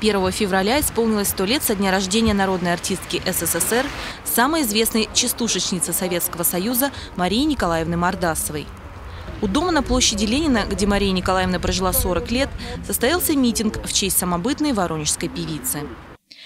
1 февраля исполнилось 100 лет со дня рождения народной артистки СССР, самой известной частушечницы Советского Союза Марии Николаевны Мордасовой. У дома на площади Ленина, где Мария Николаевна прожила 40 лет, состоялся митинг в честь самобытной воронежской певицы.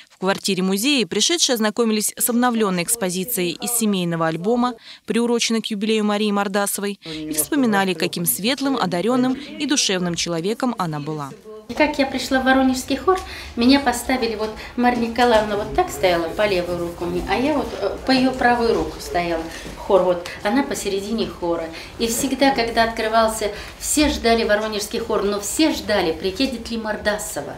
В квартире музея пришедшие ознакомились с обновленной экспозицией из семейного альбома, приуроченной к юбилею Марии Мордасовой, и вспоминали, каким светлым, одаренным и душевным человеком она была. Как я пришла в Воронежский хор, меня поставили, вот Марья Николаевна вот так стояла по левую руку, а я вот э, по ее правую руку стояла. Хор вот, она посередине хора. И всегда, когда открывался, все ждали Воронежский хор, но все ждали, приедет ли Мордасова.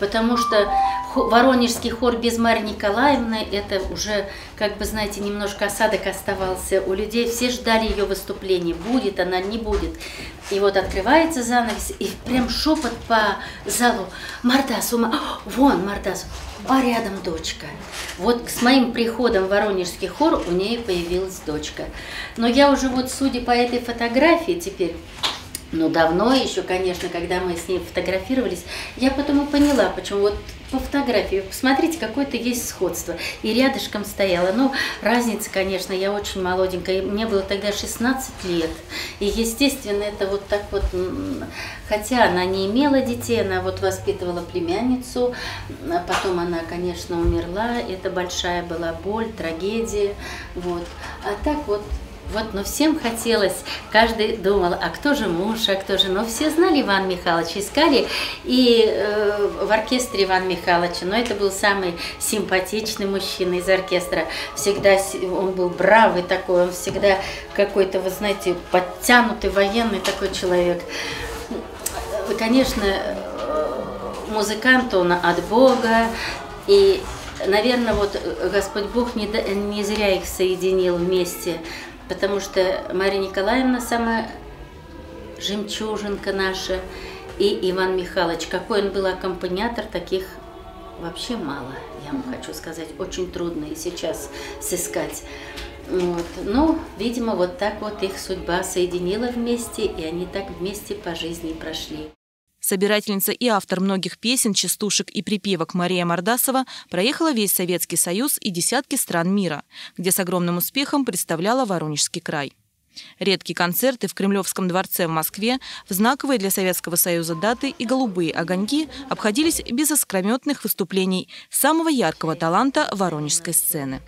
Потому что Воронежский хор без Марьи Николаевны, это уже, как бы, знаете, немножко осадок оставался у людей. Все ждали ее выступления, будет она, не будет. И вот открывается занавес, и прям шепот по залу. Мордас, ума... вон Мордас, а рядом дочка. Вот с моим приходом в Воронежский хор у нее появилась дочка. Но я уже вот, судя по этой фотографии теперь, но давно еще, конечно, когда мы с ней фотографировались, я потом и поняла, почему вот по фотографии, посмотрите, какое-то есть сходство. И рядышком стояла. Ну, разница, конечно, я очень молоденькая. Мне было тогда 16 лет. И, естественно, это вот так вот... Хотя она не имела детей, она вот воспитывала племянницу. А потом она, конечно, умерла. Это большая была боль, трагедия. Вот. А так вот вот, но всем хотелось, каждый думал, а кто же муж, а кто же... Но все знали Ивана Михайловича, искали и э, в оркестре Ивана Михайловича, но это был самый симпатичный мужчина из оркестра. Всегда он был бравый такой, он всегда какой-то, вы знаете, подтянутый, военный такой человек. Конечно, музыкант он от Бога, и наверное, вот Господь Бог не, не зря их соединил вместе потому что Мария Николаевна самая жемчужинка наша, и Иван Михайлович, какой он был аккомпаниатор, таких вообще мало, я вам хочу сказать, очень трудно и сейчас сыскать. Вот. Ну, видимо, вот так вот их судьба соединила вместе, и они так вместе по жизни прошли. Собирательница и автор многих песен, частушек и припевок Мария Мордасова проехала весь Советский Союз и десятки стран мира, где с огромным успехом представляла Воронежский край. Редкие концерты в Кремлевском дворце в Москве, в знаковые для Советского Союза даты и голубые огоньки обходились без оскрометных выступлений самого яркого таланта воронежской сцены.